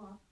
o'clock.